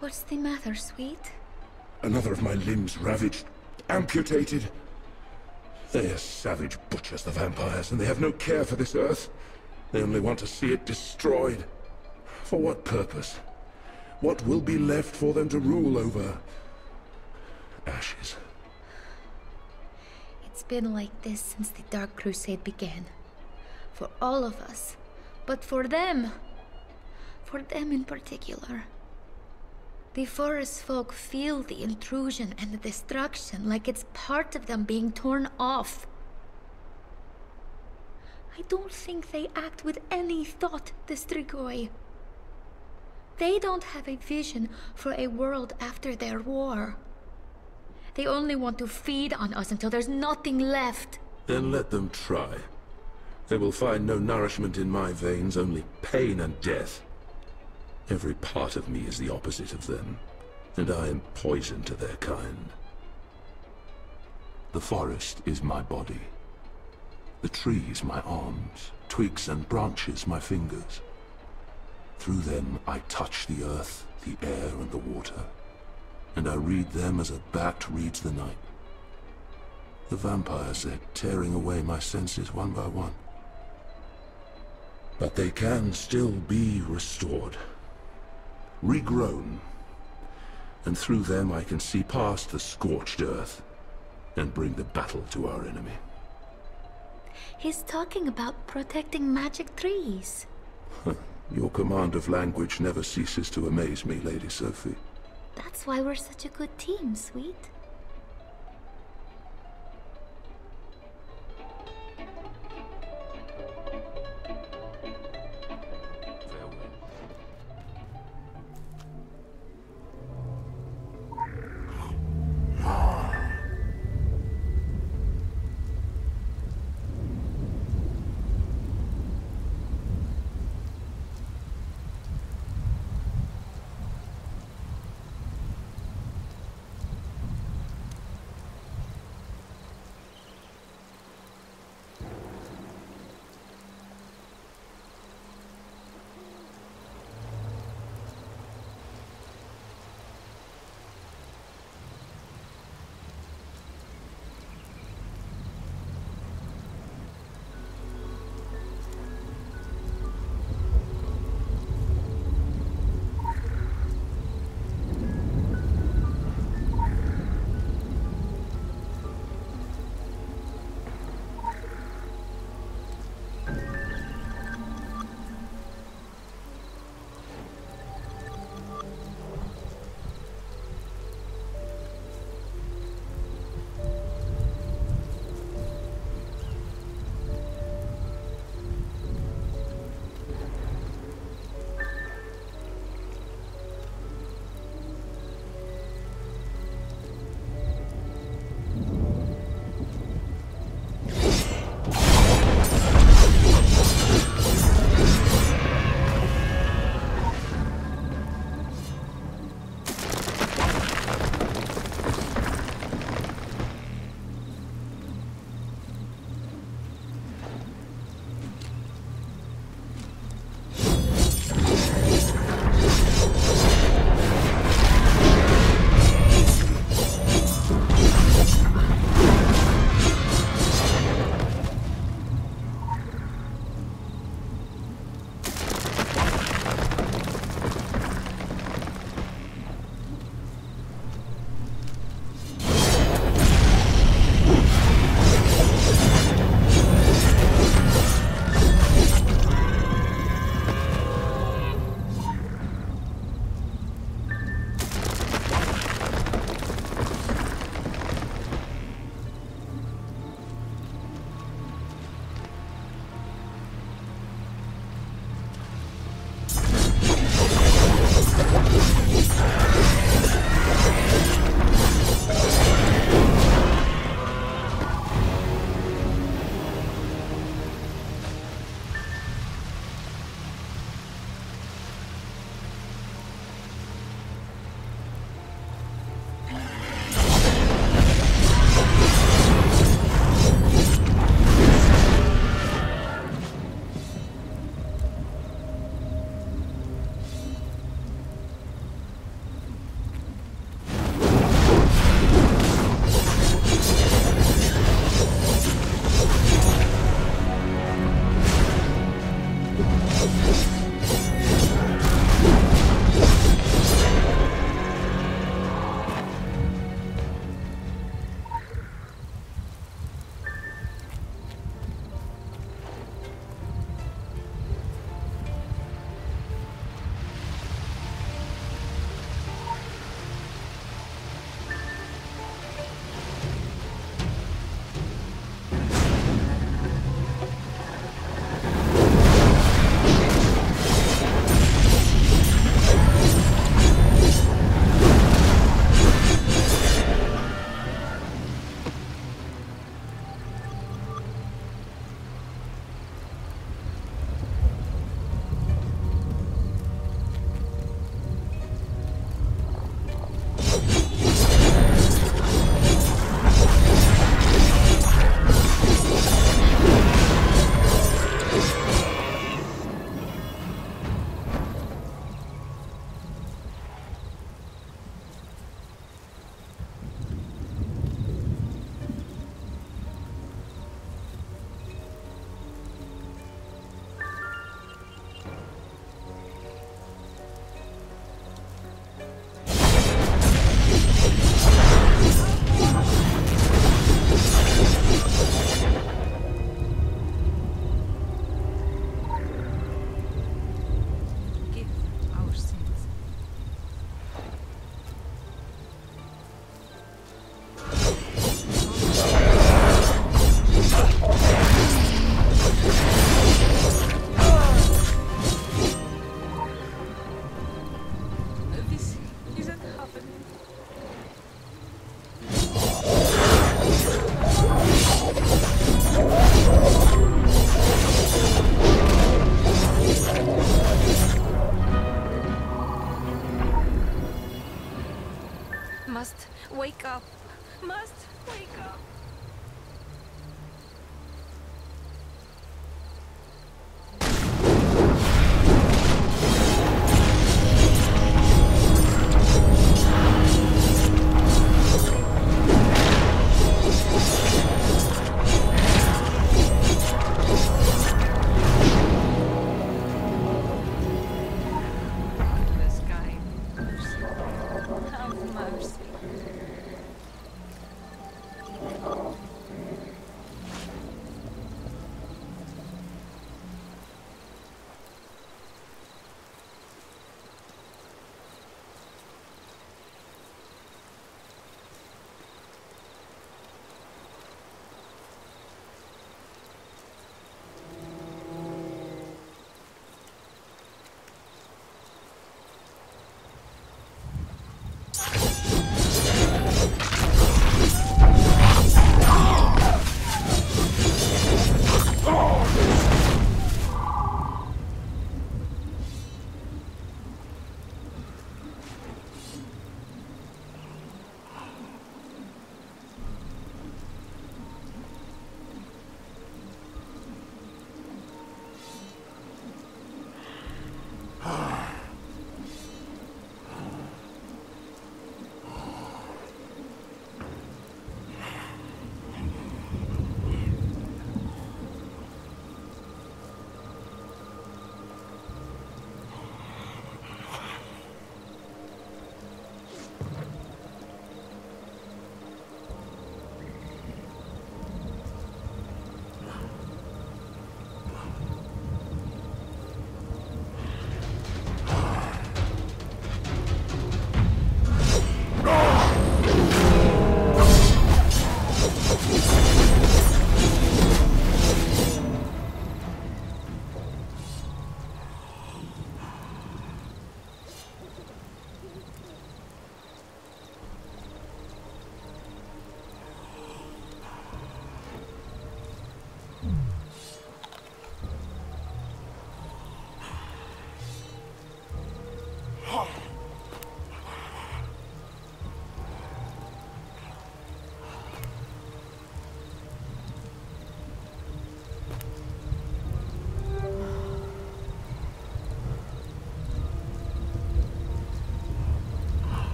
What's the matter, sweet? Another of my limbs ravaged, amputated. They are savage butchers, the vampires, and they have no care for this earth. They only want to see it destroyed. For what purpose? What will be left for them to rule over? Ashes. It's been like this since the Dark Crusade began. For all of us. But for them. For them in particular. The forest folk feel the intrusion and the destruction like it's part of them being torn off. I don't think they act with any thought, the Strigoi. They don't have a vision for a world after their war. They only want to feed on us until there's nothing left. Then let them try. They will find no nourishment in my veins, only pain and death. Every part of me is the opposite of them, and I am poison to their kind. The forest is my body. The trees my arms, twigs and branches my fingers. Through them I touch the earth, the air and the water, and I read them as a bat reads the night. The vampires, they're tearing away my senses one by one. But they can still be restored. Regrown. And through them I can see past the scorched earth and bring the battle to our enemy. He's talking about protecting magic trees. Your command of language never ceases to amaze me, Lady Sophie. That's why we're such a good team, sweet.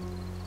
Mm-hmm.